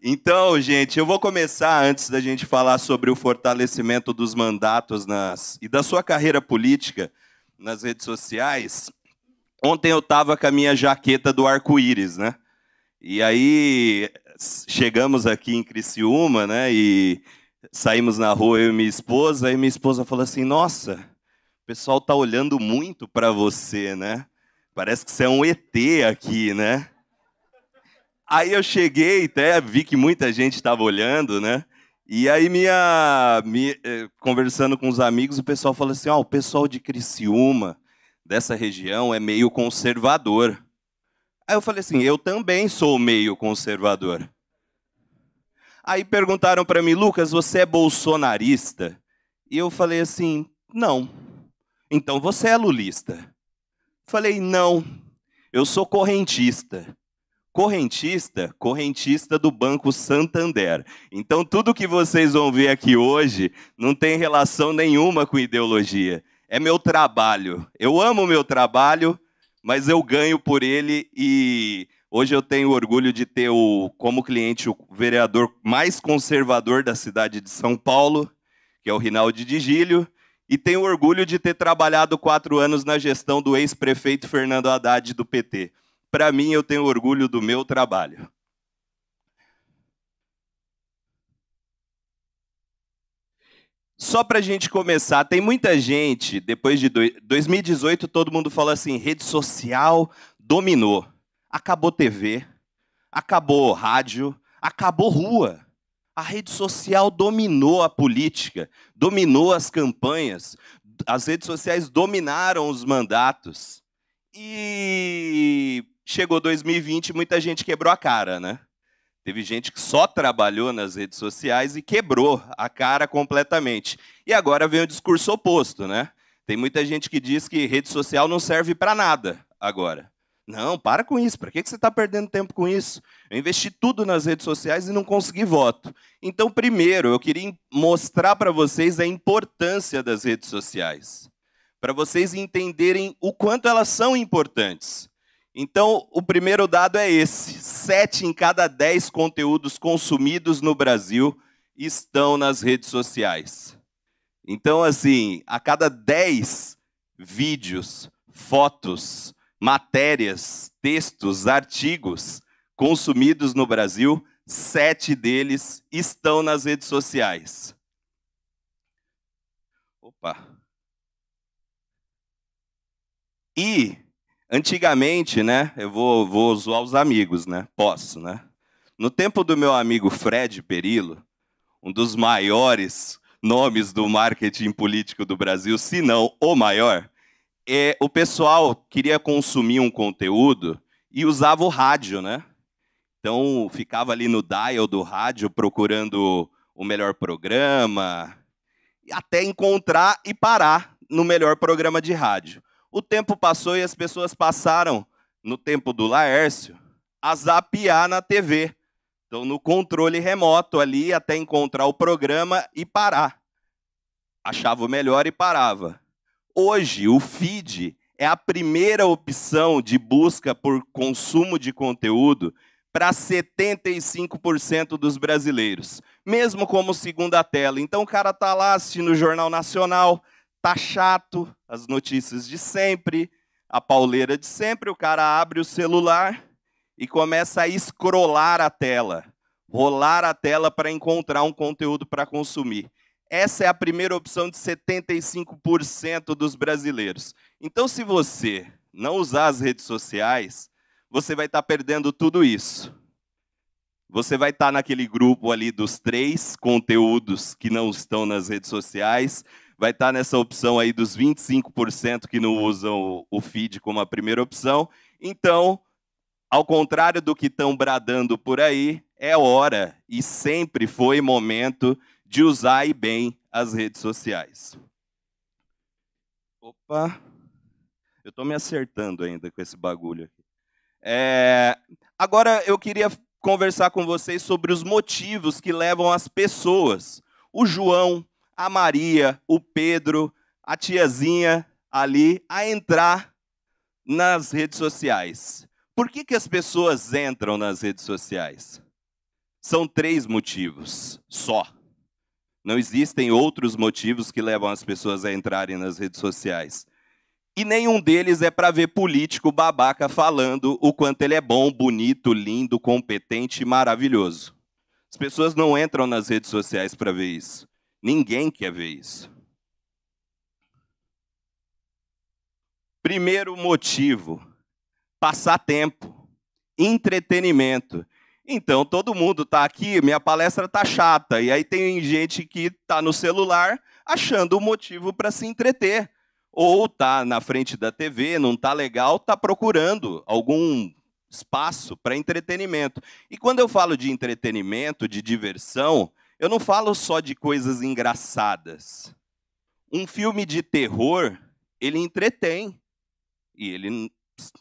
Então, gente, eu vou começar antes da gente falar sobre o fortalecimento dos mandatos nas, e da sua carreira política nas redes sociais. Ontem eu estava com a minha jaqueta do arco-íris, né? E aí chegamos aqui em Criciúma, né? E saímos na rua eu e minha esposa, e minha esposa falou assim: "Nossa, o pessoal tá olhando muito para você, né? Parece que você é um ET aqui, né?" Aí eu cheguei, até vi que muita gente estava olhando, né? E aí minha, minha, eh, conversando com os amigos, o pessoal falou assim: "Ó, oh, o pessoal de Criciúma, dessa região é meio conservador". Aí eu falei assim: "Eu também sou meio conservador". Aí perguntaram para mim: "Lucas, você é bolsonarista?" E eu falei assim: "Não". Então você é lulista? Falei: "Não. Eu sou correntista". Correntista, correntista do Banco Santander. Então, tudo que vocês vão ver aqui hoje não tem relação nenhuma com ideologia. É meu trabalho. Eu amo meu trabalho, mas eu ganho por ele e hoje eu tenho orgulho de ter o, como cliente o vereador mais conservador da cidade de São Paulo, que é o Rinaldi Digílio, e tenho orgulho de ter trabalhado quatro anos na gestão do ex-prefeito Fernando Haddad do PT. Para mim, eu tenho orgulho do meu trabalho. Só para a gente começar, tem muita gente, depois de 2018, todo mundo fala assim: rede social dominou. Acabou TV, acabou rádio, acabou rua. A rede social dominou a política, dominou as campanhas, as redes sociais dominaram os mandatos. E chegou 2020 muita gente quebrou a cara, né? Teve gente que só trabalhou nas redes sociais e quebrou a cara completamente. E agora vem o discurso oposto, né? Tem muita gente que diz que rede social não serve para nada agora. Não, para com isso. Para que você está perdendo tempo com isso? Eu investi tudo nas redes sociais e não consegui voto. Então, primeiro, eu queria mostrar para vocês a importância das redes sociais. Para vocês entenderem o quanto elas são importantes. Então, o primeiro dado é esse: sete em cada dez conteúdos consumidos no Brasil estão nas redes sociais. Então, assim, a cada dez vídeos, fotos, matérias, textos, artigos consumidos no Brasil, sete deles estão nas redes sociais. Opa. E Antigamente, né? Eu vou, vou zoar os amigos, né? Posso, né? No tempo do meu amigo Fred Perillo, um dos maiores nomes do marketing político do Brasil, se não o maior, é, o pessoal queria consumir um conteúdo e usava o rádio, né? Então ficava ali no dial do rádio procurando o melhor programa, até encontrar e parar no melhor programa de rádio. O tempo passou e as pessoas passaram, no tempo do Laércio, a zapear na TV. Então, no controle remoto ali, até encontrar o programa e parar. Achava o melhor e parava. Hoje, o feed é a primeira opção de busca por consumo de conteúdo para 75% dos brasileiros, mesmo como segunda tela. Então, o cara está lá assistindo o Jornal Nacional, tá chato, as notícias de sempre, a pauleira de sempre, o cara abre o celular e começa a escrolar a tela, rolar a tela para encontrar um conteúdo para consumir. Essa é a primeira opção de 75% dos brasileiros. Então, se você não usar as redes sociais, você vai estar tá perdendo tudo isso. Você vai estar tá naquele grupo ali dos três conteúdos que não estão nas redes sociais, vai estar nessa opção aí dos 25% que não usam o feed como a primeira opção. Então, ao contrário do que estão bradando por aí, é hora e sempre foi momento de usar e bem as redes sociais. Opa, eu estou me acertando ainda com esse bagulho aqui. É, agora eu queria conversar com vocês sobre os motivos que levam as pessoas, o João, a Maria, o Pedro, a tiazinha ali a entrar nas redes sociais. Por que, que as pessoas entram nas redes sociais? São três motivos só. Não existem outros motivos que levam as pessoas a entrarem nas redes sociais. E nenhum deles é para ver político babaca falando o quanto ele é bom, bonito, lindo, competente e maravilhoso. As pessoas não entram nas redes sociais para ver isso. Ninguém quer ver isso. Primeiro motivo: passar tempo, entretenimento. Então todo mundo está aqui, minha palestra está chata, e aí tem gente que está no celular achando um motivo para se entreter. Ou está na frente da TV, não está legal, está procurando algum espaço para entretenimento. E quando eu falo de entretenimento, de diversão, eu não falo só de coisas engraçadas. Um filme de terror, ele entretém. E ele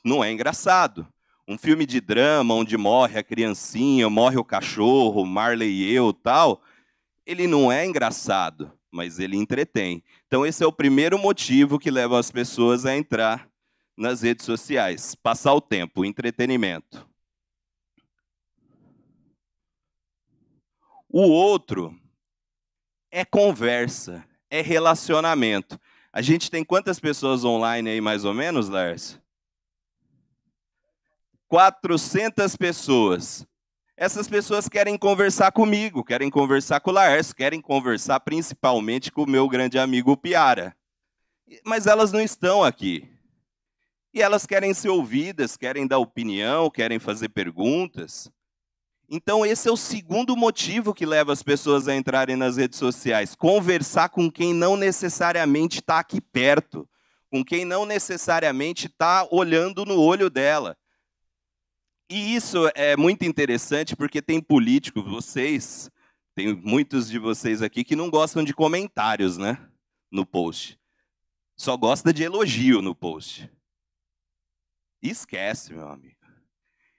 não é engraçado. Um filme de drama onde morre a criancinha, morre o cachorro, Marley e eu, tal, ele não é engraçado, mas ele entretém. Então esse é o primeiro motivo que leva as pessoas a entrar nas redes sociais, passar o tempo, entretenimento. O outro é conversa, é relacionamento. A gente tem quantas pessoas online aí, mais ou menos, Lars? 400 pessoas. Essas pessoas querem conversar comigo, querem conversar com o Lars, querem conversar principalmente com o meu grande amigo Piara. Mas elas não estão aqui. E elas querem ser ouvidas, querem dar opinião, querem fazer perguntas. Então, esse é o segundo motivo que leva as pessoas a entrarem nas redes sociais: conversar com quem não necessariamente está aqui perto, com quem não necessariamente está olhando no olho dela. E isso é muito interessante porque tem políticos, vocês, tem muitos de vocês aqui que não gostam de comentários, né? No post. Só gosta de elogio no post. Esquece, meu amigo.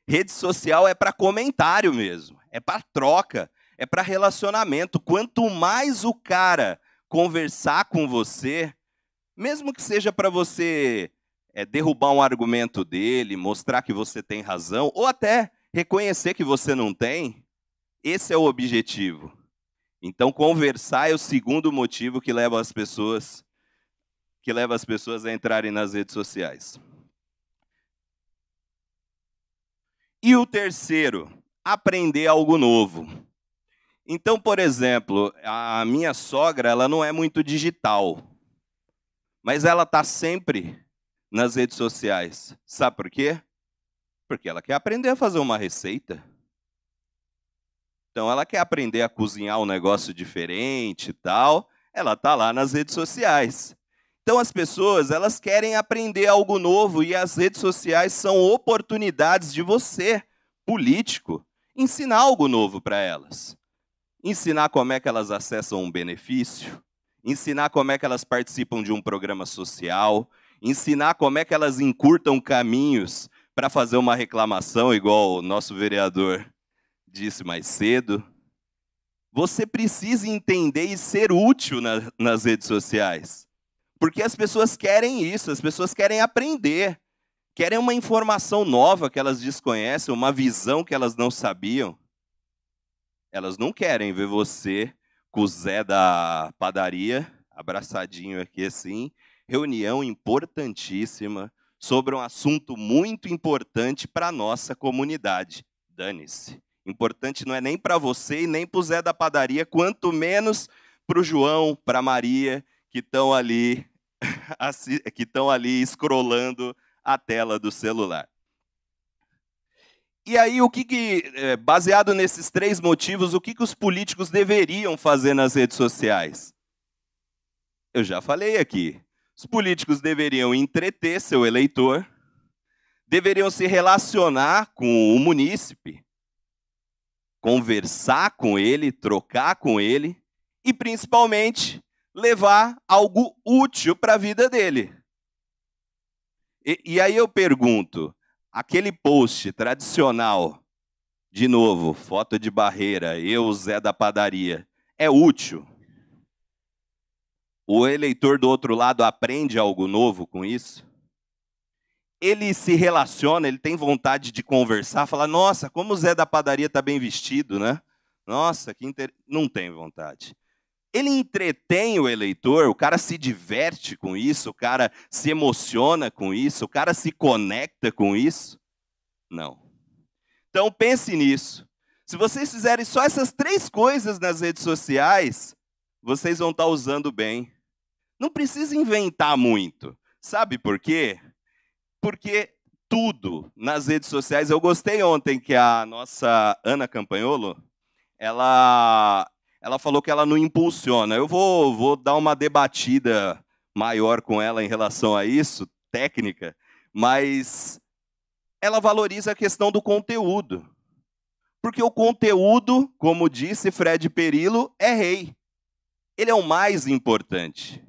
Rede social é para comentário mesmo, é para troca, é para relacionamento. Quanto mais o cara conversar com você, mesmo que seja para você é, derrubar um argumento dele, mostrar que você tem razão, ou até reconhecer que você não tem, esse é o objetivo. Então, conversar é o segundo motivo que leva as pessoas que leva as pessoas a entrarem nas redes sociais. E o terceiro, aprender algo novo. Então, por exemplo, a minha sogra, ela não é muito digital, mas ela está sempre nas redes sociais. Sabe por quê? Porque ela quer aprender a fazer uma receita. Então ela quer aprender a cozinhar um negócio diferente e tal. Ela tá lá nas redes sociais. Então as pessoas, elas querem aprender algo novo e as redes sociais são oportunidades de você, político, ensinar algo novo para elas. Ensinar como é que elas acessam um benefício, ensinar como é que elas participam de um programa social, ensinar como é que elas encurtam caminhos para fazer uma reclamação, igual o nosso vereador disse mais cedo. Você precisa entender e ser útil na, nas redes sociais. Porque as pessoas querem isso, as pessoas querem aprender, querem uma informação nova que elas desconhecem, uma visão que elas não sabiam. Elas não querem ver você com o Zé da padaria, abraçadinho aqui assim, reunião importantíssima sobre um assunto muito importante para a nossa comunidade. Dane-se. Importante não é nem para você e nem para o Zé da padaria, quanto menos para o João, para a Maria, que estão ali, que estão ali escrolando a tela do celular. E aí, o que, que, é, baseado nesses três motivos, o que, que os políticos deveriam fazer nas redes sociais? Eu já falei aqui. Os políticos deveriam entreter seu eleitor, deveriam se relacionar com o munícipe, conversar com ele, trocar com ele e, principalmente, levar algo útil para a vida dele. E, e aí eu pergunto: aquele post tradicional, de novo, foto de barreira, eu, Zé da padaria, é útil? o eleitor do outro lado aprende algo novo com isso? Ele se relaciona, ele tem vontade de conversar, falar: nossa, como o Zé da padaria está bem vestido, né? Nossa, que inter... não tem vontade. Ele entretém o eleitor, o cara se diverte com isso, o cara se emociona com isso, o cara se conecta com isso? Não. Então pense nisso. Se vocês fizerem só essas três coisas nas redes sociais, vocês vão estar usando bem. Não precisa inventar muito. Sabe por quê? Porque tudo nas redes sociais. Eu gostei ontem que a nossa Ana Campanholo, ela, ela falou que ela não impulsiona. Eu vou, vou dar uma debatida maior com ela em relação a isso, técnica, mas ela valoriza a questão do conteúdo. Porque o conteúdo, como disse Fred Perillo, é rei. Ele é o mais importante.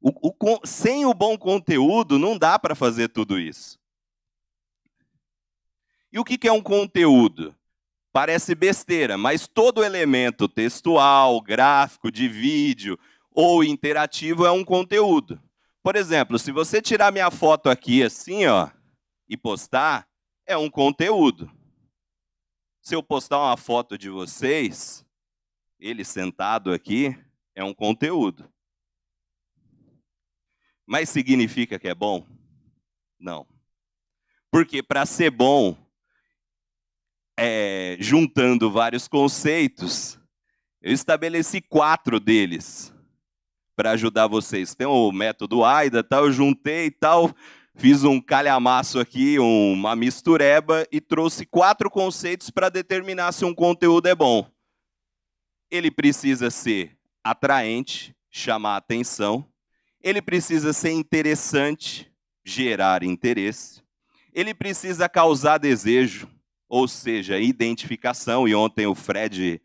O, o, sem o bom conteúdo, não dá para fazer tudo isso. E o que, que é um conteúdo? Parece besteira, mas todo elemento textual, gráfico, de vídeo ou interativo é um conteúdo. Por exemplo, se você tirar minha foto aqui assim, ó, e postar, é um conteúdo. Se eu postar uma foto de vocês, ele sentado aqui, é um conteúdo. Mas significa que é bom? Não. Porque para ser bom, é, juntando vários conceitos, eu estabeleci quatro deles para ajudar vocês. Tem o método AIDA, tal, eu juntei e tal, fiz um calhamaço aqui, uma mistureba e trouxe quatro conceitos para determinar se um conteúdo é bom. Ele precisa ser atraente, chamar atenção. Ele precisa ser interessante, gerar interesse. Ele precisa causar desejo, ou seja, identificação. E ontem o Fred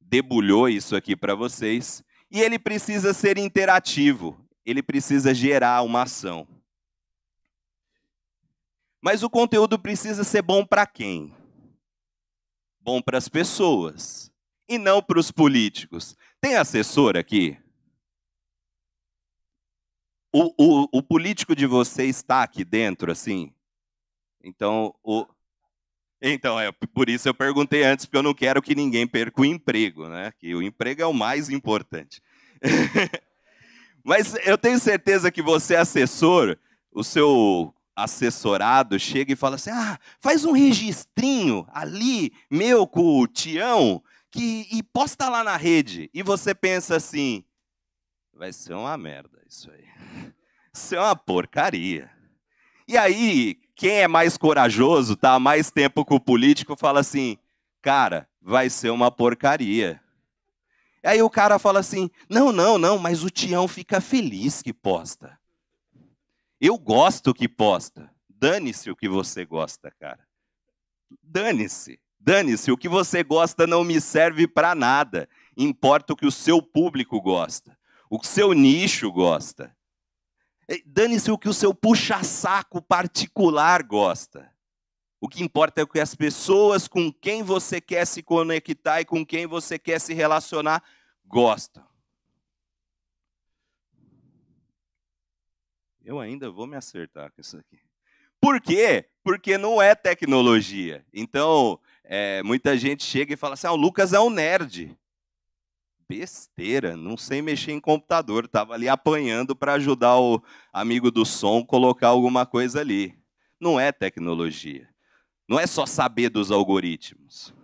debulhou isso aqui para vocês. E ele precisa ser interativo. Ele precisa gerar uma ação. Mas o conteúdo precisa ser bom para quem? Bom para as pessoas e não para os políticos. Tem assessor aqui? O, o, o político de você está aqui dentro, assim? Então, o, então, é por isso eu perguntei antes, porque eu não quero que ninguém perca o emprego, né? Que o emprego é o mais importante. Mas eu tenho certeza que você, assessor, o seu assessorado chega e fala assim: ah, faz um registrinho ali, meu, com o Tião, que, e posta lá na rede. E você pensa assim: vai ser uma merda isso aí. Isso é uma porcaria. E aí, quem é mais corajoso, tá há mais tempo com o político, fala assim: cara, vai ser uma porcaria. Aí o cara fala assim: não, não, não, mas o Tião fica feliz que posta. Eu gosto que posta. Dane-se o que você gosta, cara. Dane-se. Dane-se. O que você gosta não me serve para nada. Importa o que o seu público gosta. O que o seu nicho gosta. Dane-se o que o seu puxa-saco particular gosta. O que importa é o que as pessoas com quem você quer se conectar e com quem você quer se relacionar gostam. Eu ainda vou me acertar com isso aqui. Por quê? Porque não é tecnologia. Então, é, muita gente chega e fala assim: ah, o Lucas é um nerd. Besteira, não sei mexer em computador. Estava ali apanhando para ajudar o amigo do som colocar alguma coisa ali. Não é tecnologia. Não é só saber dos algoritmos.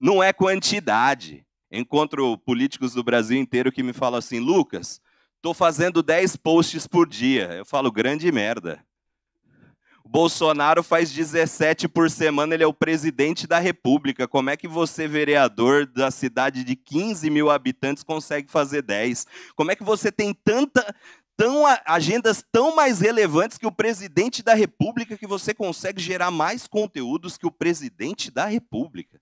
Não é quantidade. Encontro políticos do Brasil inteiro que me falam assim: Lucas, Estou fazendo 10 posts por dia. Eu falo, grande merda. Bolsonaro faz 17 por semana, ele é o presidente da República. Como é que você, vereador da cidade de 15 mil habitantes, consegue fazer 10? Como é que você tem tanta, tão, agendas tão mais relevantes que o presidente da República que você consegue gerar mais conteúdos que o presidente da República?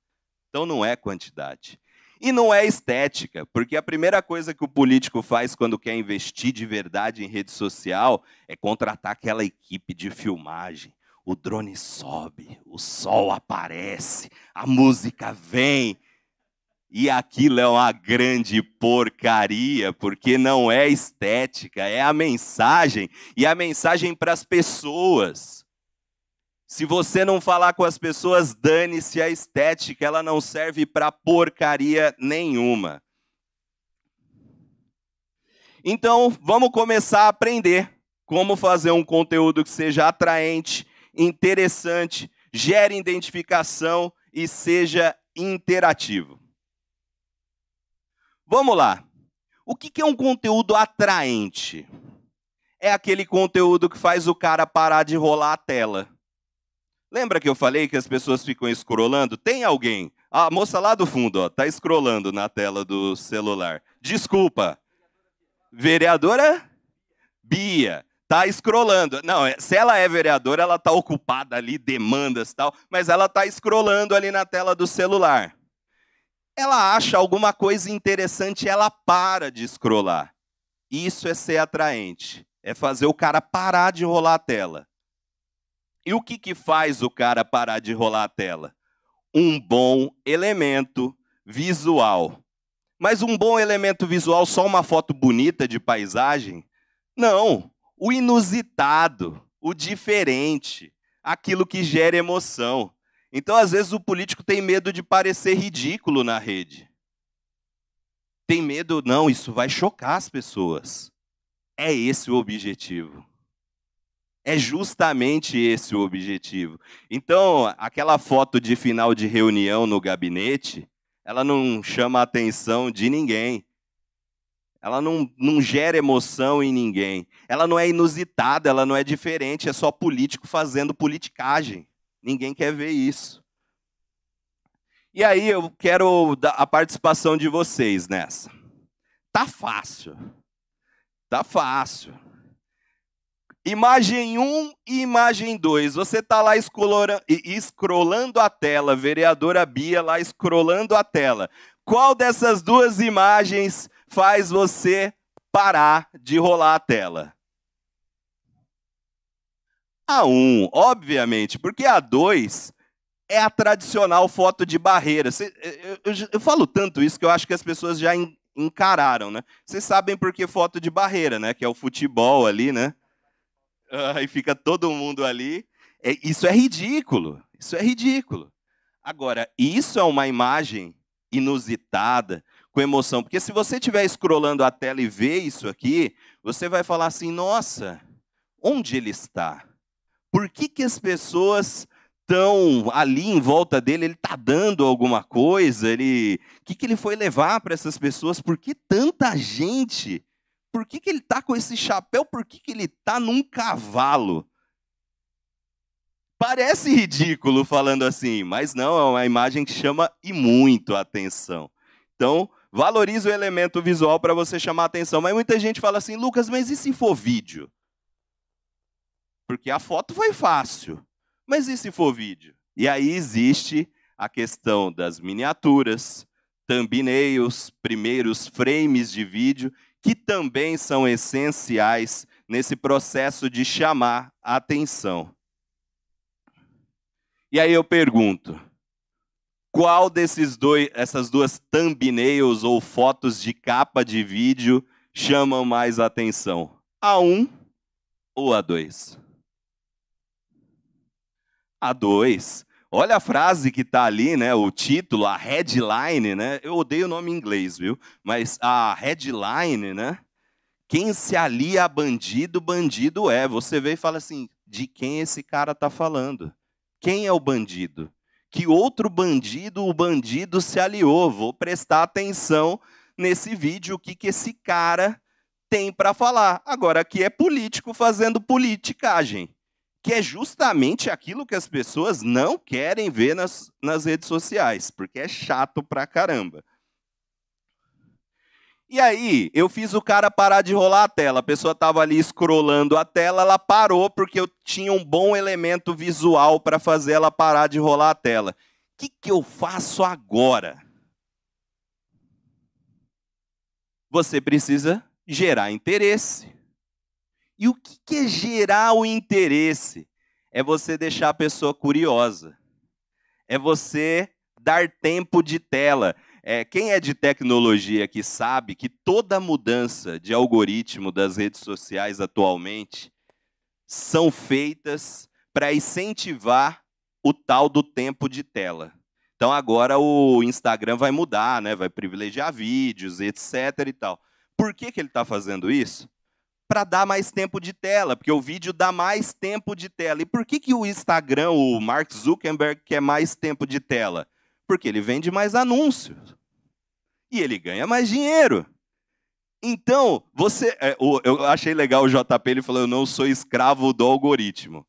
Então não é quantidade. E não é estética, porque a primeira coisa que o político faz quando quer investir de verdade em rede social é contratar aquela equipe de filmagem. O drone sobe, o sol aparece, a música vem. E aquilo é uma grande porcaria, porque não é estética, é a mensagem, e a mensagem para as pessoas. Se você não falar com as pessoas, dane-se a estética, ela não serve para porcaria nenhuma. Então, vamos começar a aprender como fazer um conteúdo que seja atraente, interessante, gere identificação e seja interativo. Vamos lá. O que é um conteúdo atraente? É aquele conteúdo que faz o cara parar de rolar a tela. Lembra que eu falei que as pessoas ficam escrolando? Tem alguém? a moça lá do fundo, ó, tá escrolando na tela do celular. Desculpa. Vereadora Bia tá escrolando. Não, é, se ela é vereadora, ela tá ocupada ali, demandas tal, mas ela tá escrolando ali na tela do celular. Ela acha alguma coisa interessante, ela para de escrolar. Isso é ser atraente, é fazer o cara parar de rolar a tela. E o que, que faz o cara parar de rolar a tela? Um bom elemento visual. Mas um bom elemento visual, só uma foto bonita de paisagem? Não. O inusitado, o diferente, aquilo que gera emoção. Então, às vezes, o político tem medo de parecer ridículo na rede. Tem medo, não, isso vai chocar as pessoas. É esse o objetivo. É justamente esse o objetivo. Então, aquela foto de final de reunião no gabinete, ela não chama a atenção de ninguém. Ela não, não gera emoção em ninguém. Ela não é inusitada, ela não é diferente, é só político fazendo politicagem. Ninguém quer ver isso. E aí eu quero a participação de vocês nessa. Tá fácil. Tá fácil. Imagem 1 e imagem 2. Você está lá escrolando a tela, vereadora Bia lá escrolando a tela. Qual dessas duas imagens faz você parar de rolar a tela? A 1, obviamente, porque a 2 é a tradicional foto de barreira. Eu, falo tanto isso que eu acho que as pessoas já encararam, né? Vocês sabem por que foto de barreira, né? Que é o futebol ali, né? Aí fica todo mundo ali. É, isso é ridículo. Isso é ridículo. Agora, isso é uma imagem inusitada, com emoção. Porque se você estiver scrollando a tela e ver isso aqui, você vai falar assim: nossa, onde ele está? Por que, que as pessoas estão ali em volta dele? Ele está dando alguma coisa? Ele, o que, que ele foi levar para essas pessoas? Por que tanta gente por que, que ele está com esse chapéu? Por que, que ele está num cavalo? Parece ridículo falando assim, mas não, é uma imagem que chama e muito a atenção. Então, valorize o elemento visual para você chamar a atenção. Mas muita gente fala assim, Lucas, mas e se for vídeo? Porque a foto foi fácil. Mas e se for vídeo? E aí existe a questão das miniaturas, thumbnails, primeiros frames de vídeo, que também são essenciais nesse processo de chamar a atenção. E aí eu pergunto, qual desses dois, essas duas thumbnails ou fotos de capa de vídeo chamam mais atenção? A 1 ou a 2? A 2 Olha a frase que está ali, né? O título, a headline, né? Eu odeio o nome em inglês, viu? Mas a headline, né? Quem se alia a bandido, bandido é. Você vê e fala assim: de quem esse cara está falando? Quem é o bandido? Que outro bandido, o bandido se aliou? Vou prestar atenção nesse vídeo, o que, que esse cara tem para falar. Agora, aqui é político fazendo politicagem que é justamente aquilo que as pessoas não querem ver nas, nas redes sociais, porque é chato pra caramba. E aí, eu fiz o cara parar de rolar a tela. A pessoa estava ali scrollando a tela, ela parou porque eu tinha um bom elemento visual para fazer ela parar de rolar a tela. O que, que eu faço agora? Você precisa gerar interesse. E o que é gerar o interesse? É você deixar a pessoa curiosa. É você dar tempo de tela. É, quem é de tecnologia que sabe que toda mudança de algoritmo das redes sociais atualmente são feitas para incentivar o tal do tempo de tela. Então agora o Instagram vai mudar, né? vai privilegiar vídeos, etc. e tal. Por que, que ele está fazendo isso? Para dar mais tempo de tela, porque o vídeo dá mais tempo de tela. E por que, que o Instagram, o Mark Zuckerberg, quer mais tempo de tela? Porque ele vende mais anúncios. E ele ganha mais dinheiro. Então, você. É, eu achei legal o JP, ele falou: eu não sou escravo do algoritmo.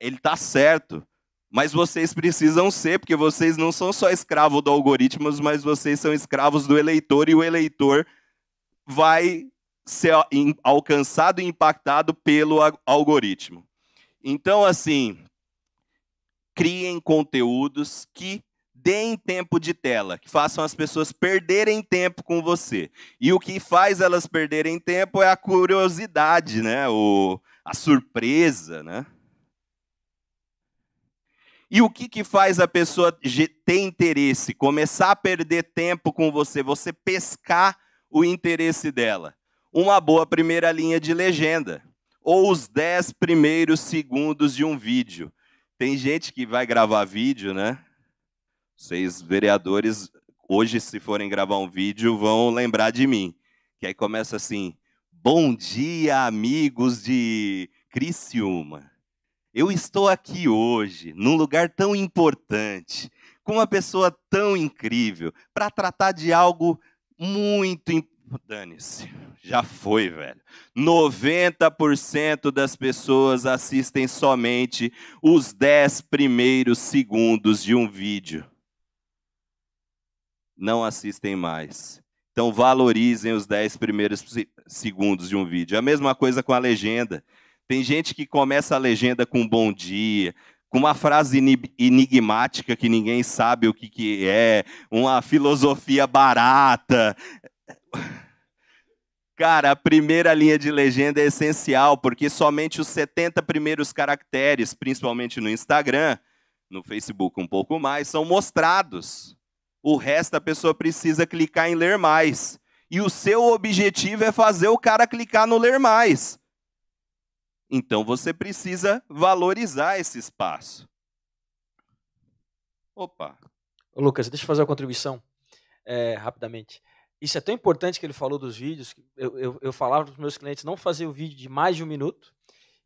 Ele está certo. Mas vocês precisam ser, porque vocês não são só escravos do algoritmo, mas vocês são escravos do eleitor, e o eleitor vai ser alcançado e impactado pelo algoritmo. Então, assim, criem conteúdos que deem tempo de tela, que façam as pessoas perderem tempo com você. E o que faz elas perderem tempo é a curiosidade, né? O, a surpresa, né? E o que, que faz a pessoa ter interesse, começar a perder tempo com você, você pescar o interesse dela? Uma boa primeira linha de legenda, ou os 10 primeiros segundos de um vídeo. Tem gente que vai gravar vídeo, né? Vocês, vereadores, hoje, se forem gravar um vídeo, vão lembrar de mim. Que aí começa assim: Bom dia, amigos de Criciúma. Eu estou aqui hoje, num lugar tão importante, com uma pessoa tão incrível, para tratar de algo muito importante. Dane-se, já foi, velho. 90% das pessoas assistem somente os 10 primeiros segundos de um vídeo não assistem mais. Então valorizem os 10 primeiros segundos de um vídeo. A mesma coisa com a legenda. Tem gente que começa a legenda com bom dia, com uma frase enigmática que ninguém sabe o que, que é, uma filosofia barata. Cara, a primeira linha de legenda é essencial, porque somente os 70 primeiros caracteres, principalmente no Instagram, no Facebook um pouco mais, são mostrados. O resto a pessoa precisa clicar em ler mais. E o seu objetivo é fazer o cara clicar no ler mais. Então você precisa valorizar esse espaço. Opa. Lucas, deixa eu fazer uma contribuição é, rapidamente. Isso é tão importante que ele falou dos vídeos. Eu, eu, eu falava para os meus clientes não fazer o vídeo de mais de um minuto.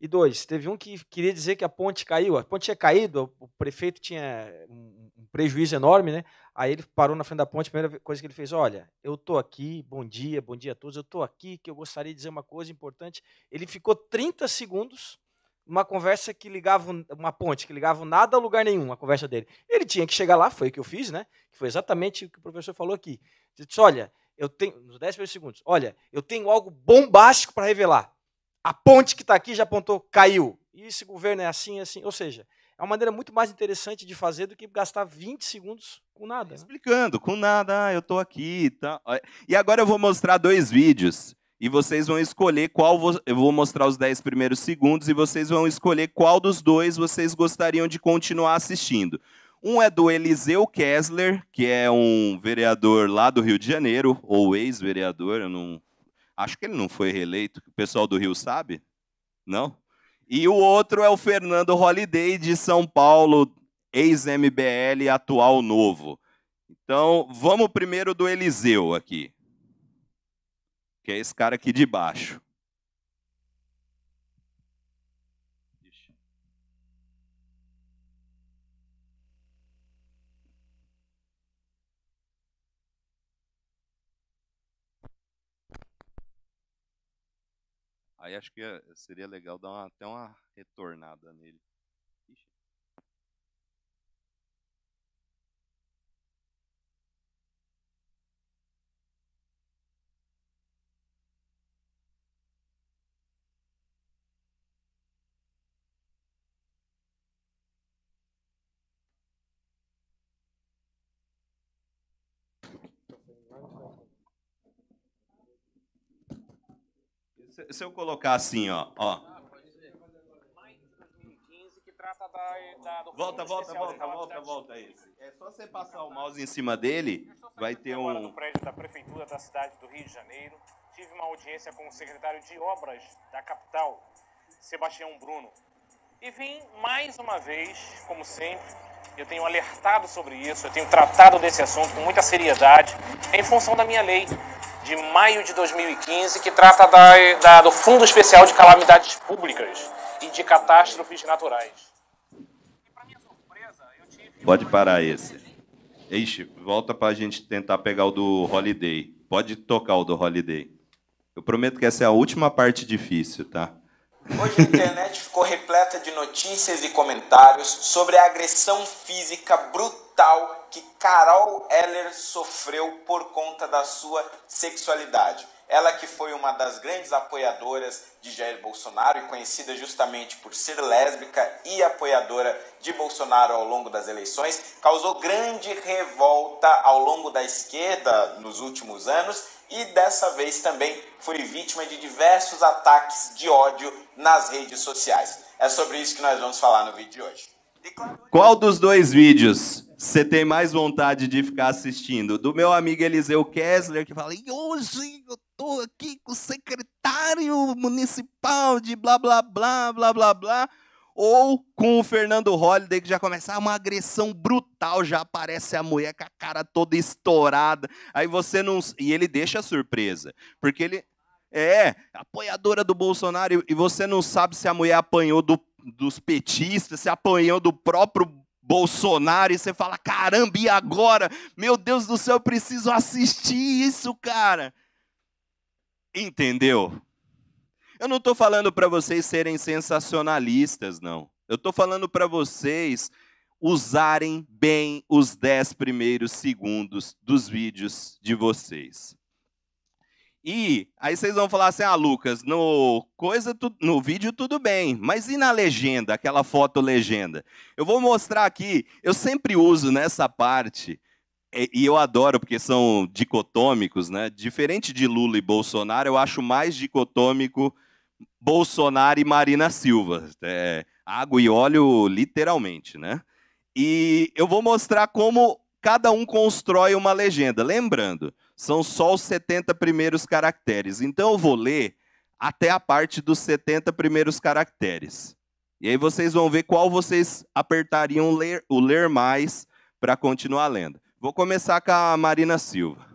E dois, teve um que queria dizer que a ponte caiu. A ponte tinha caído, o prefeito tinha um prejuízo enorme, né? Aí ele parou na frente da ponte, a primeira coisa que ele fez, olha, eu tô aqui, bom dia, bom dia a todos, eu tô aqui, que eu gostaria de dizer uma coisa importante. Ele ficou 30 segundos numa conversa que ligava, uma ponte, que ligava nada a lugar nenhum, a conversa dele. Ele tinha que chegar lá, foi o que eu fiz, né? Que foi exatamente o que o professor falou aqui. Ele disse, olha, eu tenho, nos 10 primeiros segundos, olha, eu tenho algo bombástico para revelar. A ponte que está aqui já apontou, caiu. E esse governo é assim, assim. Ou seja, é uma maneira muito mais interessante de fazer do que gastar 20 segundos com nada. Né? Explicando, com nada, ah, eu estou aqui. Tá. E agora eu vou mostrar dois vídeos. E vocês vão escolher qual. Eu vou mostrar os 10 primeiros segundos e vocês vão escolher qual dos dois vocês gostariam de continuar assistindo. Um é do Eliseu Kessler, que é um vereador lá do Rio de Janeiro, ou ex-vereador, eu não Acho que ele não foi reeleito. O pessoal do Rio sabe? Não? E o outro é o Fernando Holliday, de São Paulo, ex-MBL, atual novo. Então, vamos primeiro do Eliseu aqui. Que é esse cara aqui de baixo. Aí acho que eh, seria legal dar uma, até uma retornada nele. Se eu colocar assim, ó, ó. Volta, volta, volta, volta, volta esse. É só você passar o mouse em cima dele, vai ter um. no prédio da prefeitura da cidade do Rio de Janeiro. Tive uma audiência com o secretário de obras da capital, Sebastião Bruno. E vim mais uma vez, como sempre, eu tenho alertado sobre isso, eu tenho tratado desse assunto com muita seriedade, em função da minha lei de maio de 2015, que trata da, da, do Fundo Especial de Calamidades Públicas e de Catástrofes Naturais. Surpresa, tive... Pode parar esse. Ixi, volta para a gente tentar pegar o do Holiday. Pode tocar o do Holiday. Eu prometo que essa é a última parte difícil, tá? Hoje a internet ficou repleta de notícias e comentários sobre a agressão física brutal que Carol Heller sofreu por conta da sua sexualidade. Ela que foi uma das grandes apoiadoras de Jair Bolsonaro e conhecida justamente por ser lésbica e apoiadora de Bolsonaro ao longo das eleições, causou grande revolta ao longo da esquerda nos últimos anos e dessa vez também foi vítima de diversos ataques de ódio nas redes sociais. É sobre isso que nós vamos falar no vídeo de hoje. Qual dos dois vídeos você tem mais vontade de ficar assistindo? Do meu amigo Eliseu Kessler, que fala: e hoje eu tô aqui com o secretário municipal de blá blá blá blá blá blá ou com o Fernando Holliday, que já começa ah, uma agressão brutal, já aparece a mulher com a cara toda estourada. Aí você não. E ele deixa a surpresa. Porque ele é apoiadora do Bolsonaro e você não sabe se a mulher apanhou do, dos petistas, se apanhou do próprio Bolsonaro, e você fala: caramba, e agora? Meu Deus do céu, eu preciso assistir isso, cara. Entendeu? Eu não estou falando para vocês serem sensacionalistas, não. Eu estou falando para vocês usarem bem os dez primeiros segundos dos vídeos de vocês. E aí vocês vão falar assim: "Ah, Lucas, no coisa no vídeo tudo bem, mas e na legenda, aquela foto legenda?". Eu vou mostrar aqui, eu sempre uso nessa parte e eu adoro porque são dicotômicos, né? Diferente de Lula e Bolsonaro, eu acho mais dicotômico Bolsonaro e Marina Silva. É, água e óleo, literalmente, né? E eu vou mostrar como cada um constrói uma legenda. Lembrando, são só os 70 primeiros caracteres. Então eu vou ler até a parte dos 70 primeiros caracteres. E aí vocês vão ver qual vocês apertariam ler, o ler mais para continuar lendo. Vou começar com a Marina Silva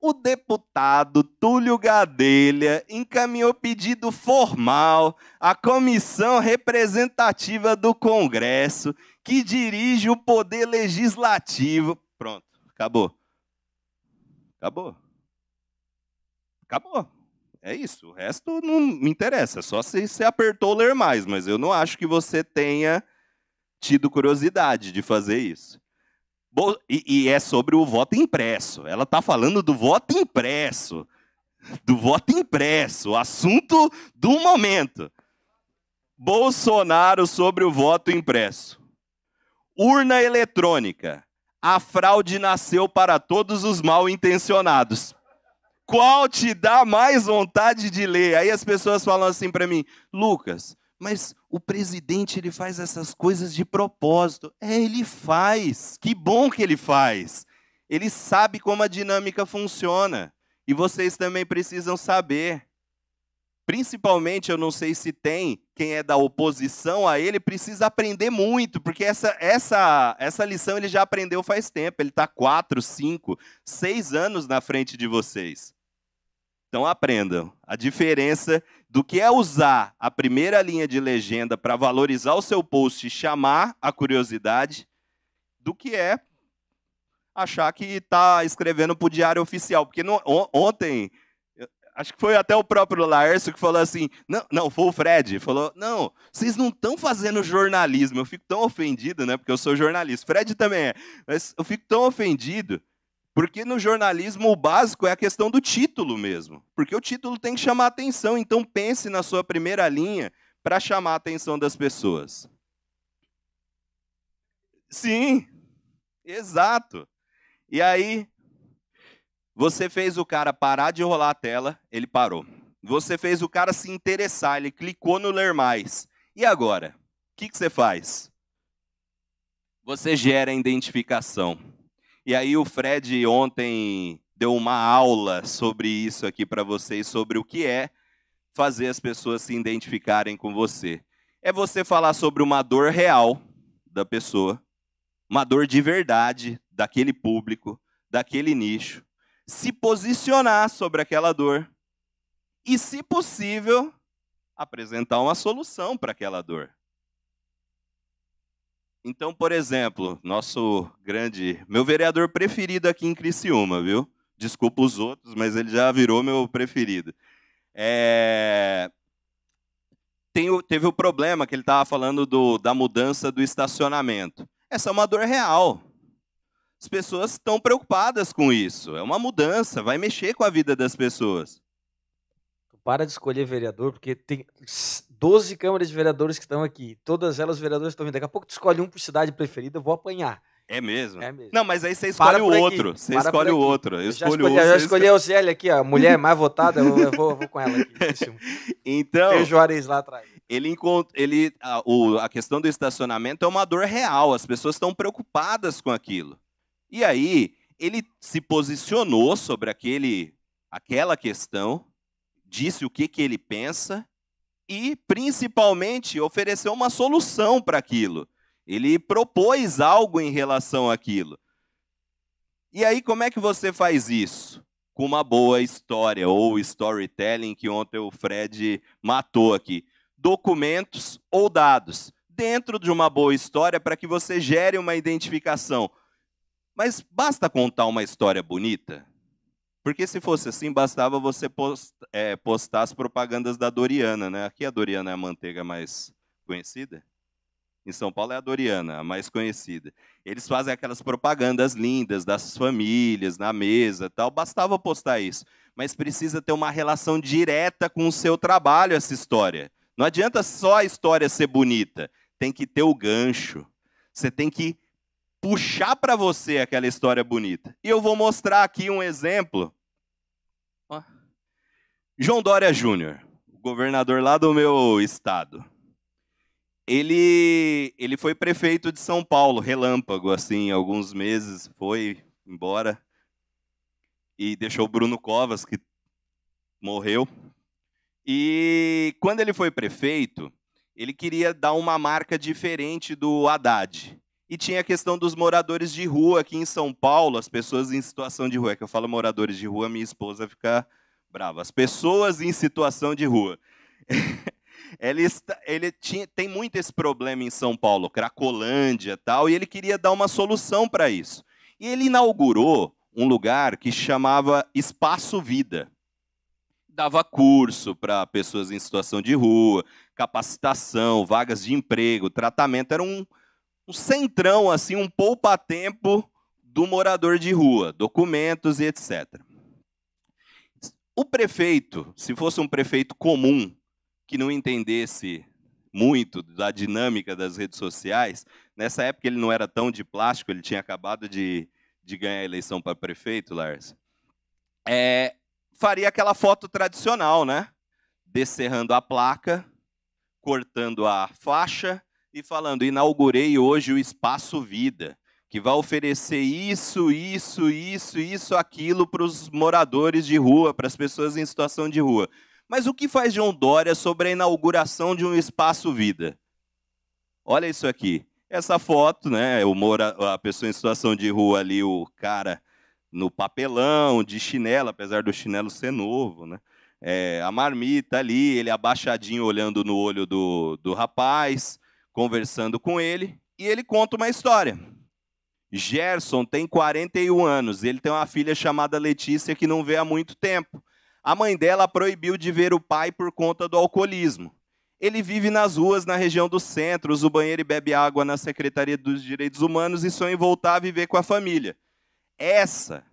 o deputado Túlio Gadelha encaminhou pedido formal à comissão representativa do Congresso, que dirige o poder legislativo. Pronto, acabou. Acabou. Acabou. É isso. O resto não me interessa. Só se você apertou ler mais, mas eu não acho que você tenha tido curiosidade de fazer isso. E, e é sobre o voto impresso. Ela está falando do voto impresso. Do voto impresso, o assunto do momento. Bolsonaro sobre o voto impresso. Urna eletrônica. A fraude nasceu para todos os mal intencionados. Qual te dá mais vontade de ler? Aí as pessoas falam assim para mim, Lucas, mas o presidente ele faz essas coisas de propósito. É, ele faz. Que bom que ele faz. Ele sabe como a dinâmica funciona. E vocês também precisam saber. Principalmente, eu não sei se tem quem é da oposição a ele, precisa aprender muito, porque essa, essa, essa lição ele já aprendeu faz tempo. Ele está quatro, cinco, seis anos na frente de vocês. Então aprendam a diferença do que é usar a primeira linha de legenda para valorizar o seu post e chamar a curiosidade, do que é achar que está escrevendo para o diário oficial. Porque no, ontem, acho que foi até o próprio Laércio que falou assim, não, não, foi o Fred, falou, não, vocês não estão fazendo jornalismo, eu fico tão ofendido, né, porque eu sou jornalista, Fred também é, mas eu fico tão ofendido porque no jornalismo o básico é a questão do título mesmo. Porque o título tem que chamar atenção. Então pense na sua primeira linha para chamar a atenção das pessoas. Sim, exato. E aí, você fez o cara parar de rolar a tela, ele parou. Você fez o cara se interessar, ele clicou no ler mais. E agora? O que, que você faz? Você gera identificação. E aí o Fred ontem deu uma aula sobre isso aqui para vocês, sobre o que é fazer as pessoas se identificarem com você. é você falar sobre uma dor real da pessoa, uma dor de verdade daquele público, daquele nicho, se posicionar sobre aquela dor e, se possível, apresentar uma solução para aquela dor. Então, por exemplo, nosso grande, meu vereador preferido aqui em Criciúma, viu? Desculpa os outros, mas ele já virou meu preferido. É... Tem, teve o problema que ele estava falando do, da mudança do estacionamento. Essa é uma dor real. As pessoas estão preocupadas com isso. É uma mudança, vai mexer com a vida das pessoas. Para de escolher vereador, porque tem 12 câmaras de vereadores que estão aqui. Todas elas os vereadores estão vindo. Daqui a pouco tu escolhe um por cidade preferida, eu vou apanhar. É mesmo? É mesmo. Não, mas aí você escolhe o outro. Você Para escolhe o outro. Eu, Eu escolho escolhi, o eu escolhi a Océlia aqui, ó, a mulher mais votada, eu, eu vou, eu vou com ela aqui. Então, Tem o Juarez lá atrás. ele, encont- ele a, o- a questão do estacionamento é uma dor real. As pessoas estão preocupadas com aquilo. E aí, ele se posicionou sobre aquele, aquela questão, disse o que, que ele pensa e, principalmente, ofereceu uma solução para aquilo. Ele propôs algo em relação àquilo. E aí, como é que você faz isso? Com uma boa história ou storytelling, que ontem o Fred matou aqui. Documentos ou dados. Dentro de uma boa história para que você gere uma identificação. Mas basta contar uma história bonita? Porque se fosse assim, bastava você post- é, postar as propagandas da Doriana, né? Aqui a Doriana é a manteiga mais conhecida. Em São Paulo é a Doriana, a mais conhecida. Eles fazem aquelas propagandas lindas das famílias na mesa, tal. Bastava postar isso, mas precisa ter uma relação direta com o seu trabalho essa história. Não adianta só a história ser bonita, tem que ter o gancho. Você tem que puxar para você aquela história bonita. E eu vou mostrar aqui um exemplo. João Dória Júnior, governador lá do meu estado. Ele, ele foi prefeito de São Paulo, relâmpago, assim, alguns meses, foi embora e deixou o Bruno Covas, que morreu. E quando ele foi prefeito, ele queria dar uma marca diferente do Haddad. E tinha a questão dos moradores de rua aqui em São Paulo, as pessoas em situação de rua. É que eu falo moradores de rua, minha esposa fica brava. As pessoas em situação de rua. ele está- ele tinha, tem muito esse problema em São Paulo, Cracolândia tal, e ele queria dar uma solução para isso. E ele inaugurou um lugar que chamava Espaço Vida. Dava curso para pessoas em situação de rua, capacitação, vagas de emprego, tratamento. Era um, um centrão, assim, um poupa-tempo do morador de rua, documentos e etc. O prefeito, se fosse um prefeito comum, que não entendesse muito da dinâmica das redes sociais, nessa época ele não era tão de plástico, ele tinha acabado de, de ganhar a eleição para prefeito, Lars, é, faria aquela foto tradicional, né? Descerrando a placa, cortando a faixa e falando: inaugurei hoje o Espaço Vida, que vai oferecer isso, isso, isso, isso, aquilo para os moradores de rua, para as pessoas em situação de rua. Mas o que faz João Dória sobre a inauguração de um Espaço Vida? Olha isso aqui. Essa foto, né? O mora, a pessoa em situação de rua ali, o cara no papelão, de chinelo, apesar do chinelo ser novo, né? É, a marmita ali, ele abaixadinho olhando no olho do, do rapaz, conversando com ele, e ele conta uma história. Gerson tem 41 anos, ele tem uma filha chamada Letícia que não vê há muito tempo. A mãe dela proibiu de ver o pai por conta do alcoolismo. Ele vive nas ruas na região do centro, usa o banheiro e bebe água na Secretaria dos Direitos Humanos e sonha em voltar a viver com a família. Essa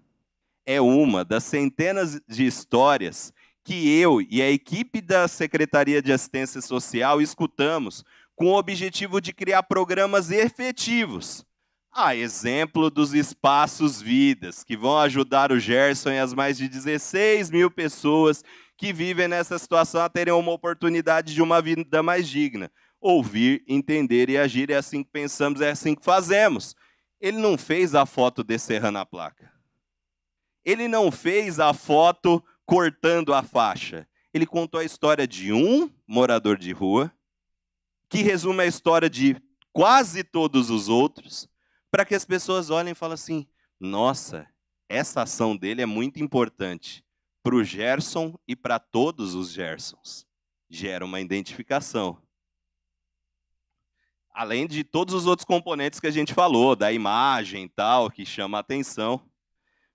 é uma das centenas de histórias que eu e a equipe da Secretaria de Assistência Social escutamos com o objetivo de criar programas efetivos. A exemplo dos espaços vidas, que vão ajudar o Gerson e as mais de 16 mil pessoas que vivem nessa situação a terem uma oportunidade de uma vida mais digna. Ouvir, entender e agir é assim que pensamos, é assim que fazemos. Ele não fez a foto descerrando a placa. Ele não fez a foto cortando a faixa. Ele contou a história de um morador de rua que resume a história de quase todos os outros, para que as pessoas olhem e falem assim: nossa, essa ação dele é muito importante para o Gerson e para todos os Gersons. Gera uma identificação. Além de todos os outros componentes que a gente falou, da imagem e tal, que chama a atenção.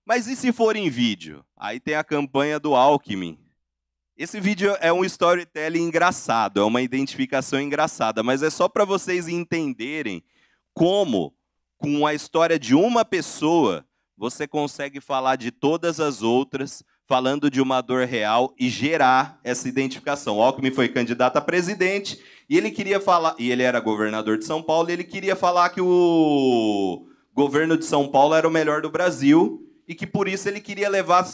Mas e se for em vídeo? Aí tem a campanha do Alckmin. Esse vídeo é um storytelling engraçado, é uma identificação engraçada, mas é só para vocês entenderem como, com a história de uma pessoa, você consegue falar de todas as outras, falando de uma dor real e gerar essa identificação. O Alckmin foi candidato a presidente e ele queria falar, e ele era governador de São Paulo, e ele queria falar que o governo de São Paulo era o melhor do Brasil e que por isso ele queria levar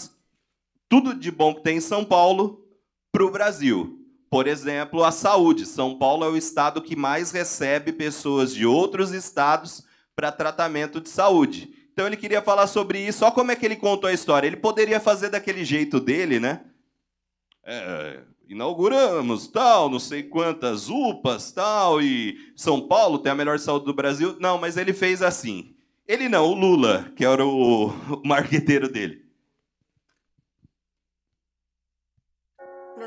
tudo de bom que tem em São Paulo para o Brasil. Por exemplo, a saúde. São Paulo é o estado que mais recebe pessoas de outros estados para tratamento de saúde. Então ele queria falar sobre isso. Olha como é que ele contou a história. Ele poderia fazer daquele jeito dele, né? É, inauguramos tal, não sei quantas UPAs, tal, e São Paulo tem a melhor saúde do Brasil. Não, mas ele fez assim. Ele não, o Lula, que era o, o marqueteiro dele.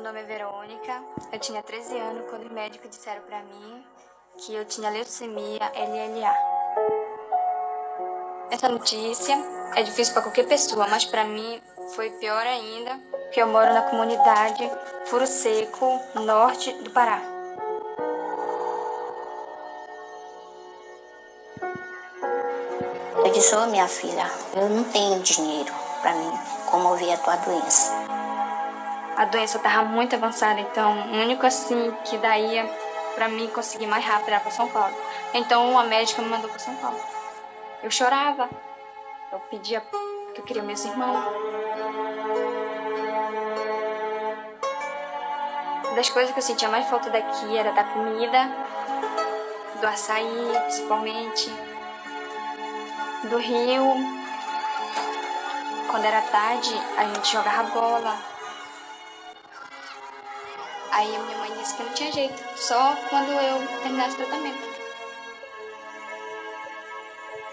Meu nome é Verônica. Eu tinha 13 anos quando os médicos disseram para mim que eu tinha leucemia LLA. Essa notícia é difícil para qualquer pessoa, mas para mim foi pior ainda, porque eu moro na comunidade Furo Seco, norte do Pará. Eu disse, ô oh, minha filha, eu não tenho dinheiro para mim comover a tua doença. A doença estava muito avançada, então o único assim que daí para mim conseguir mais rápido era para São Paulo. Então a médica me mandou para São Paulo. Eu chorava, eu pedia que eu queria meus irmãos. Das coisas que eu sentia mais falta daqui era da comida, do açaí, principalmente, do rio. Quando era tarde, a gente jogava bola, Aí a minha mãe disse que não tinha jeito, só quando eu terminasse o tratamento.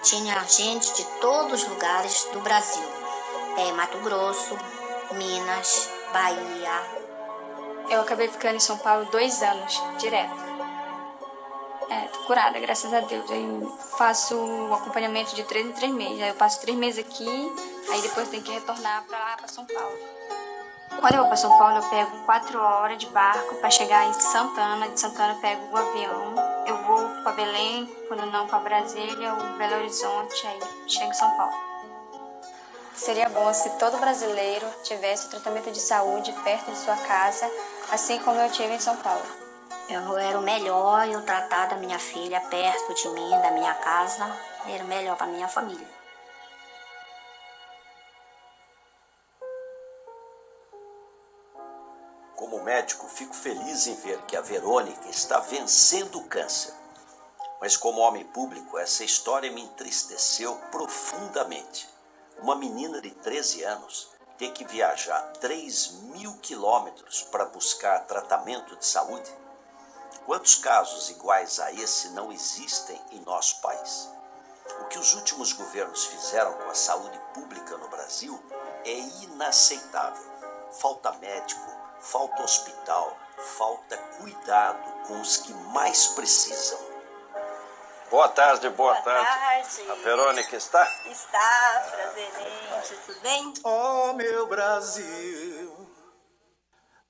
Tinha gente de todos os lugares do Brasil. É, Mato Grosso, Minas, Bahia. Eu acabei ficando em São Paulo dois anos, direto. É, tô curada, graças a Deus. Aí faço o acompanhamento de três em três meses. Aí eu passo três meses aqui, aí depois tenho que retornar lá, pra São Paulo. Quando eu vou para São Paulo, eu pego quatro horas de barco para chegar em Santana. De Santana, eu pego o avião. Eu vou para Belém, quando não para Brasília ou Belo Horizonte, aí chego em São Paulo. Seria bom se todo brasileiro tivesse tratamento de saúde perto de sua casa, assim como eu tive em São Paulo. Eu era o melhor eu tratar da minha filha perto de mim, da minha casa, era o melhor para minha família. Médico, fico feliz em ver que a Verônica está vencendo o câncer. Mas, como homem público, essa história me entristeceu profundamente. Uma menina de 13 anos ter que viajar 3 mil quilômetros para buscar tratamento de saúde? Quantos casos iguais a esse não existem em nosso país? O que os últimos governos fizeram com a saúde pública no Brasil é inaceitável. Falta médico, falta hospital, falta cuidado com os que mais precisam. Boa tarde, boa, boa tarde. tarde. A Verônica está? Está, prazermente, tudo bem? Oh, meu Brasil,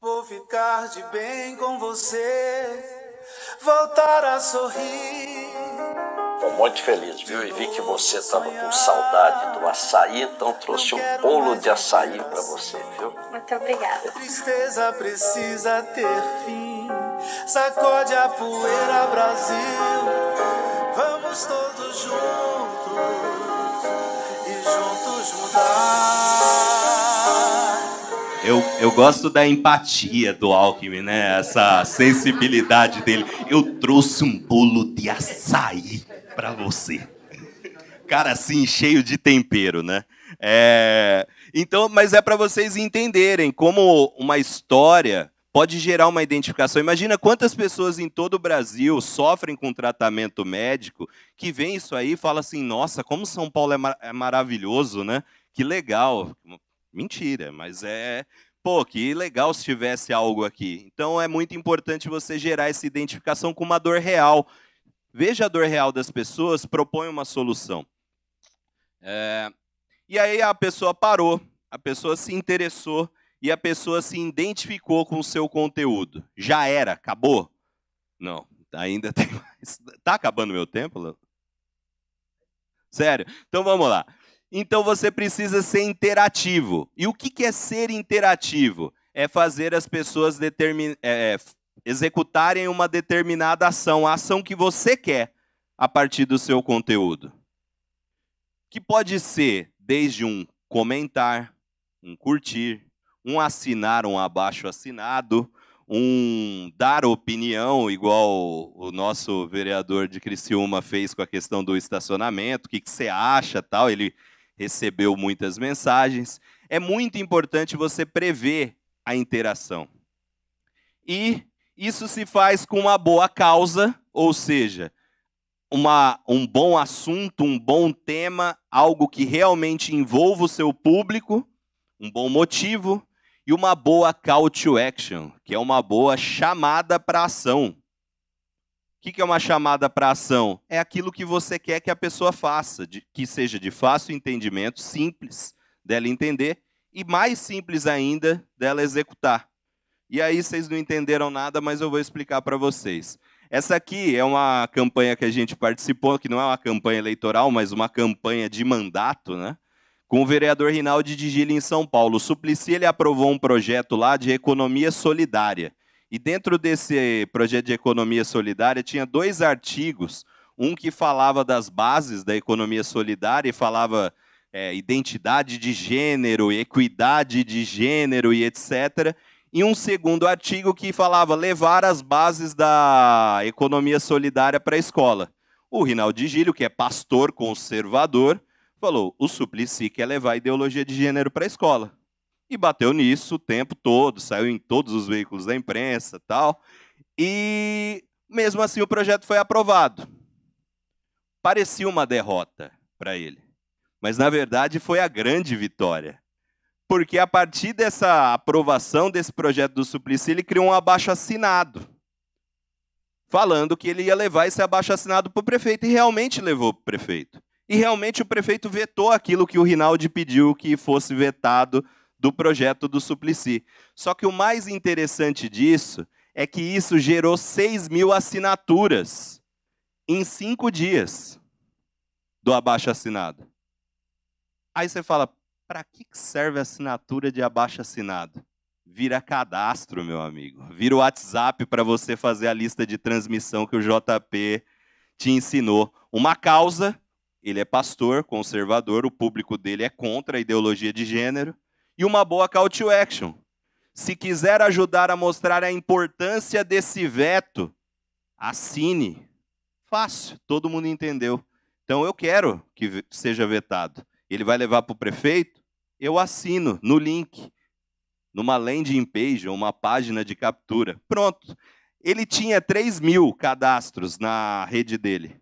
vou ficar de bem com você, voltar a sorrir Estou muito feliz, viu? E vi que você estava com saudade do açaí, então trouxe um bolo de açaí para você, viu? Muito obrigada. Tristeza precisa ter fim. Sacode a poeira, Brasil. Vamos todos juntos e juntos mudar. Eu, eu gosto da empatia do Alckmin, né? Essa sensibilidade dele. Eu trouxe um bolo de açaí para você. Cara, assim, cheio de tempero, né? É... Então, mas é para vocês entenderem como uma história pode gerar uma identificação. Imagina quantas pessoas em todo o Brasil sofrem com tratamento médico que vê isso aí e fala assim: nossa, como São Paulo é, mar é maravilhoso, né? Que legal. Mentira, mas é. Pô, que legal se tivesse algo aqui. Então é muito importante você gerar essa identificação com uma dor real. Veja a dor real das pessoas, propõe uma solução. É... E aí a pessoa parou, a pessoa se interessou e a pessoa se identificou com o seu conteúdo. Já era, acabou? Não, ainda tem mais. Tá acabando meu tempo, Léo? Sério? Então vamos lá. Então você precisa ser interativo. E o que é ser interativo? É fazer as pessoas determin... É, executarem uma determinada ação, a ação que você quer a partir do seu conteúdo. Que pode ser desde um comentar, um curtir, um assinar um abaixo assinado, um dar opinião, igual o nosso vereador de Criciúma fez com a questão do estacionamento, o que, que você acha, tal, ele recebeu muitas mensagens. É muito importante você prever a interação. E isso se faz com uma boa causa, ou seja, uma, um bom assunto, um bom tema, algo que realmente envolva o seu público, um bom motivo, e uma boa call to action, que é uma boa chamada para ação. O que é uma chamada para ação? É aquilo que você quer que a pessoa faça, que seja de fácil entendimento, simples dela entender e mais simples ainda dela executar. E aí vocês não entenderam nada, mas eu vou explicar para vocês. Essa aqui é uma campanha que a gente participou, que não é uma campanha eleitoral, mas uma campanha de mandato, né? com o vereador Rinaldi de Gili em São Paulo. O Suplicy ele aprovou um projeto lá de economia solidária. E dentro desse projeto de economia solidária tinha dois artigos, um que falava das bases da economia solidária e falava é, identidade de gênero, equidade de gênero e etc. E um segundo artigo que falava levar as bases da economia solidária para a escola. O Rinaldi Gílio, que é pastor conservador, falou: o Suplicy quer levar a ideologia de gênero para a escola. E bateu nisso o tempo todo, saiu em todos os veículos da imprensa tal. E mesmo assim o projeto foi aprovado. Parecia uma derrota para ele. Mas na verdade foi a grande vitória. Porque a partir dessa aprovação desse projeto do Suplicy, ele criou um abaixo assinado. Falando que ele ia levar esse abaixo assinado para o prefeito. E realmente levou para o prefeito. E realmente o prefeito vetou aquilo que o Rinaldi pediu que fosse vetado do projeto do Suplicy. Só que o mais interessante disso é que isso gerou 6 mil assinaturas em cinco dias do abaixo assinado. Aí você fala, para que serve a assinatura de abaixo assinado? Vira cadastro, meu amigo. Vira o WhatsApp para você fazer a lista de transmissão que o JP te ensinou. Uma causa ele é pastor, conservador, o público dele é contra a ideologia de gênero. E uma boa call to action. Se quiser ajudar a mostrar a importância desse veto, assine. Fácil, todo mundo entendeu. Então eu quero que seja vetado. Ele vai levar para o prefeito? Eu assino no link, numa landing page uma página de captura. Pronto. Ele tinha 3 mil cadastros na rede dele.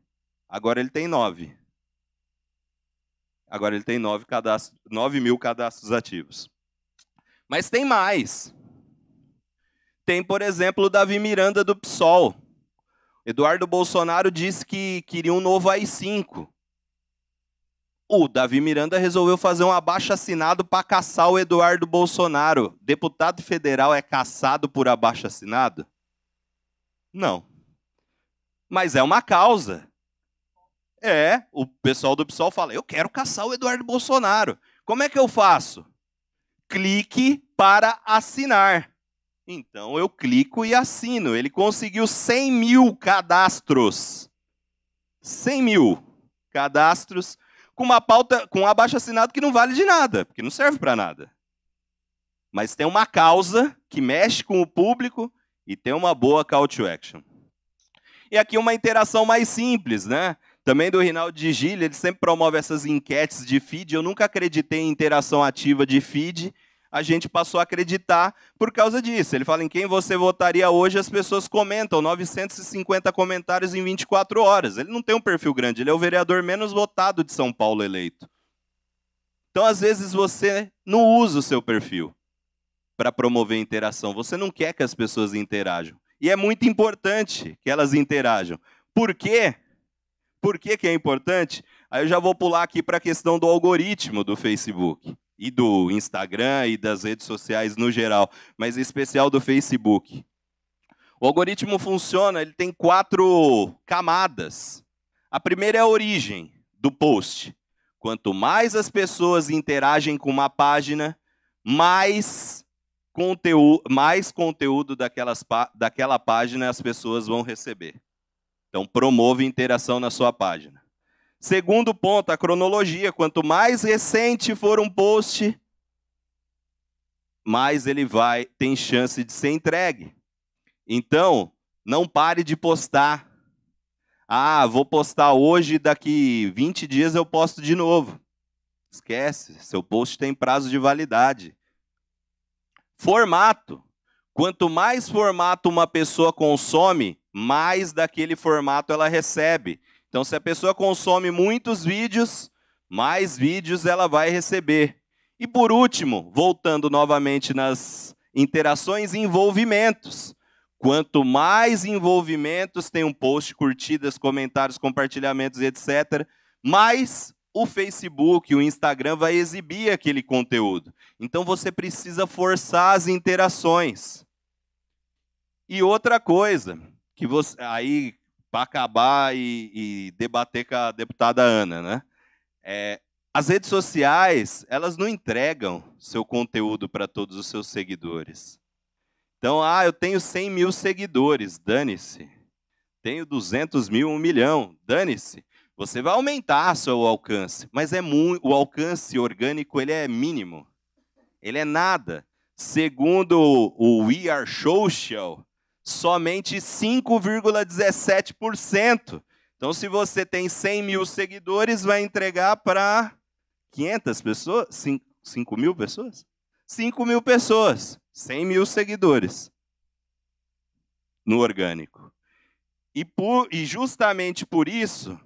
Agora ele tem 9. Agora ele tem 9, cadastros, 9 mil cadastros ativos. Mas tem mais. Tem, por exemplo, o Davi Miranda do PSOL. Eduardo Bolsonaro disse que queria um novo AI-5. O Davi Miranda resolveu fazer um abaixo assinado para caçar o Eduardo Bolsonaro. Deputado federal é caçado por abaixo assinado? Não. Mas é uma causa. É, o pessoal do PSOL fala: eu quero caçar o Eduardo Bolsonaro. Como é que eu faço? Clique para assinar. Então eu clico e assino. Ele conseguiu 100 mil cadastros. 100 mil cadastros com uma pauta, com um abaixo assinado que não vale de nada, porque não serve para nada. Mas tem uma causa que mexe com o público e tem uma boa call to action. E aqui uma interação mais simples, né? Também do Rinaldo de Gilha, ele sempre promove essas enquetes de feed. Eu nunca acreditei em interação ativa de feed, a gente passou a acreditar por causa disso. Ele fala em quem você votaria hoje, as pessoas comentam, 950 comentários em 24 horas. Ele não tem um perfil grande, ele é o vereador menos votado de São Paulo eleito. Então, às vezes, você não usa o seu perfil para promover interação. Você não quer que as pessoas interajam. E é muito importante que elas interajam. Por quê? Por que, que é importante? Aí eu já vou pular aqui para a questão do algoritmo do Facebook e do Instagram e das redes sociais no geral, mas em especial do Facebook. O algoritmo funciona, ele tem quatro camadas. A primeira é a origem do post. Quanto mais as pessoas interagem com uma página, mais conteúdo, mais conteúdo daquelas, daquela página as pessoas vão receber. Então, promove interação na sua página. Segundo ponto, a cronologia. Quanto mais recente for um post, mais ele vai tem chance de ser entregue. Então, não pare de postar. Ah, vou postar hoje, daqui 20 dias eu posto de novo. Esquece, seu post tem prazo de validade. Formato. Quanto mais formato uma pessoa consome, mais daquele formato ela recebe. Então, se a pessoa consome muitos vídeos, mais vídeos ela vai receber. E por último, voltando novamente nas interações e envolvimentos. Quanto mais envolvimentos tem um post, curtidas, comentários, compartilhamentos, etc., mais o Facebook, o Instagram vai exibir aquele conteúdo. Então você precisa forçar as interações. E outra coisa, que você aí para acabar e, e, debater com a deputada Ana, né? É, as redes sociais elas não entregam seu conteúdo para todos os seus seguidores. Então, ah, eu tenho 100 mil seguidores, dane-se. Tenho 200 mil, 1 milhão, dane-se. Você vai aumentar seu alcance, mas é o alcance orgânico ele é mínimo. Ele é nada. Segundo o We Are Social, somente 5,17%. Então, se você tem 100 mil seguidores, vai entregar para 500 pessoas? 5, 5 mil pessoas? 5 mil pessoas, 100 mil seguidores no orgânico. E, por, e justamente por isso,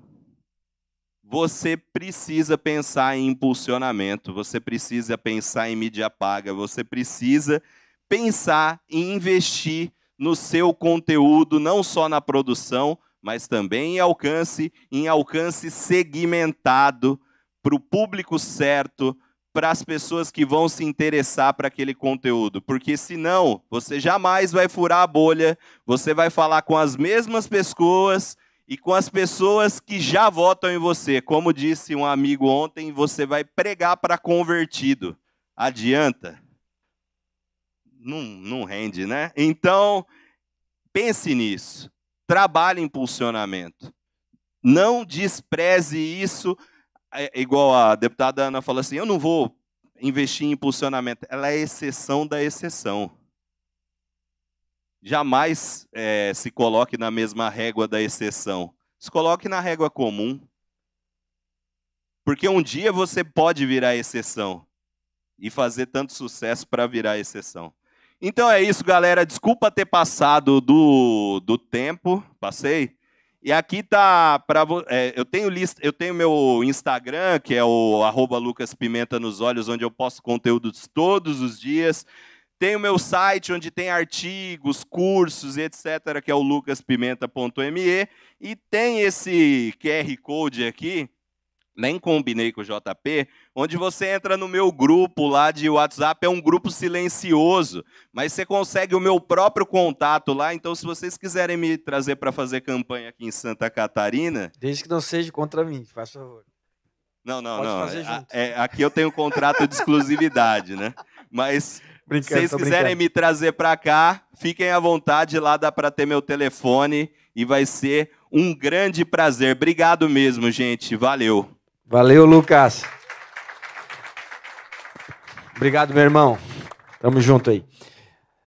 você precisa pensar em impulsionamento, você precisa pensar em mídia paga, você precisa pensar em investir no seu conteúdo, não só na produção, mas também em alcance, em alcance segmentado para o público certo, para as pessoas que vão se interessar para aquele conteúdo, porque senão você jamais vai furar a bolha, você vai falar com as mesmas pessoas e com as pessoas que já votam em você. Como disse um amigo ontem, você vai pregar para convertido. Adianta? Não, não rende, né? Então, pense nisso. Trabalhe impulsionamento. Não despreze isso. É, igual a deputada Ana falou assim: eu não vou investir em impulsionamento. Ela é exceção da exceção. Jamais é, se coloque na mesma régua da exceção. Se coloque na régua comum. Porque um dia você pode virar exceção e fazer tanto sucesso para virar exceção. Então é isso, galera. Desculpa ter passado do, do tempo, passei. E aqui tá para é, eu tenho lista, eu tenho meu Instagram que é o arroba Lucas Pimenta nos olhos, onde eu posto conteúdos todos os dias. Tenho meu site onde tem artigos, cursos, etc, que é o lucaspimenta.me e tem esse QR Code aqui nem combinei com o JP, onde você entra no meu grupo lá de WhatsApp, é um grupo silencioso, mas você consegue o meu próprio contato lá, então se vocês quiserem me trazer para fazer campanha aqui em Santa Catarina... Desde que não seja contra mim, faz favor. Não, não, Pode não. Fazer junto. É, aqui eu tenho um contrato de exclusividade, né? Mas se vocês quiserem me trazer para cá, fiquem à vontade, lá dá para ter meu telefone e vai ser um grande prazer. Obrigado mesmo, gente. Valeu. Valeu, Lucas. Obrigado, meu irmão. Tamo junto aí.